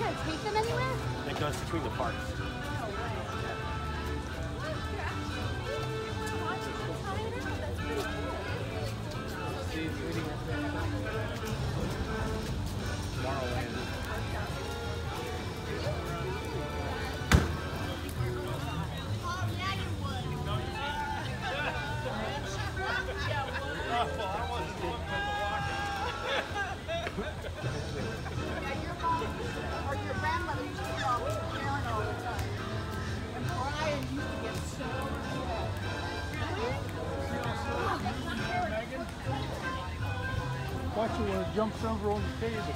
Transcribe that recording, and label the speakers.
Speaker 1: gonna take them anywhere?
Speaker 2: It goes between the parks.
Speaker 3: Watch it when it jumps over on the table.